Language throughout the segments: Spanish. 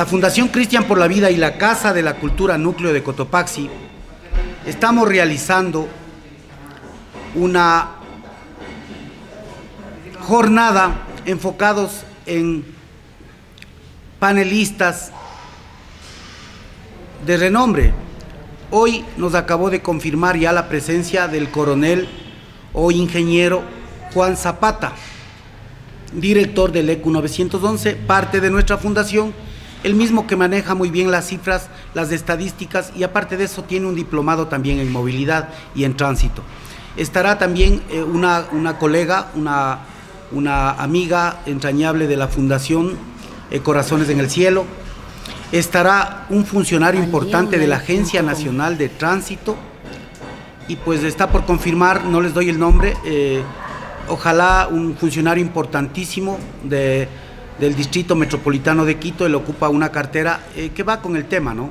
La Fundación Cristian por la Vida y la Casa de la Cultura Núcleo de Cotopaxi estamos realizando una jornada enfocados en panelistas de renombre. Hoy nos acabó de confirmar ya la presencia del coronel o ingeniero Juan Zapata, director del ECU 911, parte de nuestra fundación, el mismo que maneja muy bien las cifras, las estadísticas y aparte de eso tiene un diplomado también en movilidad y en tránsito. Estará también eh, una, una, colega, una, una, amiga entrañable de la Fundación eh, Corazones en el Cielo. Estará un funcionario importante de la Agencia Nacional de Tránsito y pues está por confirmar, no les doy el nombre, eh, ojalá un funcionario importantísimo de, del Distrito Metropolitano de Quito, él ocupa una cartera que va con el tema, ¿no?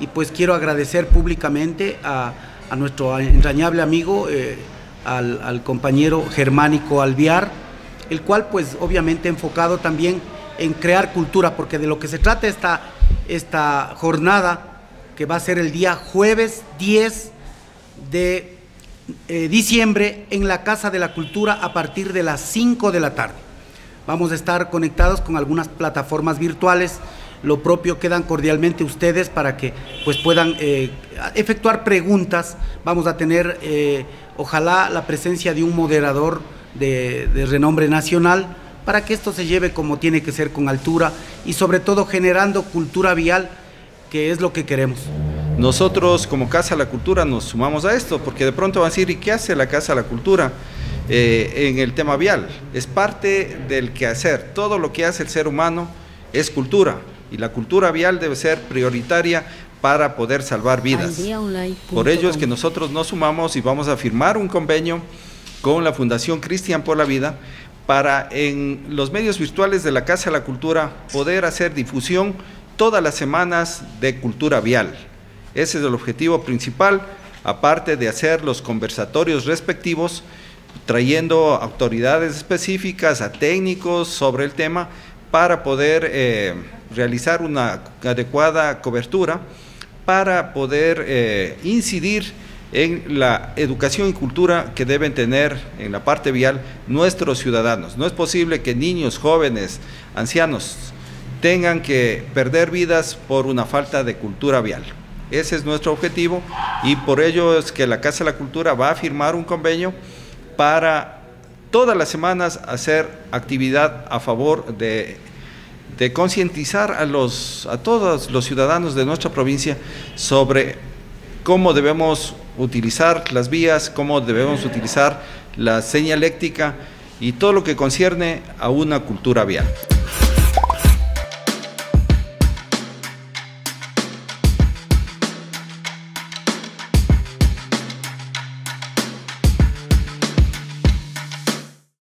Y pues quiero agradecer públicamente a a nuestro entrañable amigo, eh, al, compañero Germánico Alviar, el cual pues obviamente enfocado también en crear cultura, porque de lo que se trata esta, esta jornada, que va a ser el día jueves 10 de eh, diciembre en la Casa de la Cultura a partir de las 5 de la tarde. Vamos a estar conectados con algunas plataformas virtuales lo propio quedan cordialmente ustedes para que pues puedan eh, efectuar preguntas. Vamos a tener, eh, ojalá, la presencia de un moderador de, renombre nacional para que esto se lleve como tiene que ser con altura y sobre todo generando cultura vial, que es lo que queremos. Nosotros como Casa de la Cultura nos sumamos a esto, porque de pronto van a decir, ¿y qué hace la Casa de la Cultura? Eh, en el tema vial. Es parte del quehacer. Todo lo que hace el ser humano es cultura y la cultura vial debe ser prioritaria para poder salvar vidas. Por ello es que nosotros nos sumamos y vamos a firmar un convenio con la Fundación Cristian por la Vida para en los medios virtuales de la Casa de la Cultura poder hacer difusión todas las semanas de cultura vial. Ese es el objetivo principal, aparte de hacer los conversatorios respectivos, trayendo autoridades específicas a técnicos sobre el tema para poder eh, realizar una adecuada cobertura, para poder eh, incidir en la educación y cultura que deben tener en la parte vial nuestros ciudadanos. No es posible que niños, jóvenes, ancianos tengan que perder vidas por una falta de cultura vial. Ese es nuestro objetivo y por ello es que la Casa de la Cultura va a firmar un convenio para todas las semanas hacer actividad a favor de, concientizar a, a todos los ciudadanos de nuestra provincia sobre cómo debemos utilizar las vías, cómo debemos utilizar la señaléctica y todo lo que concierne a una cultura vial.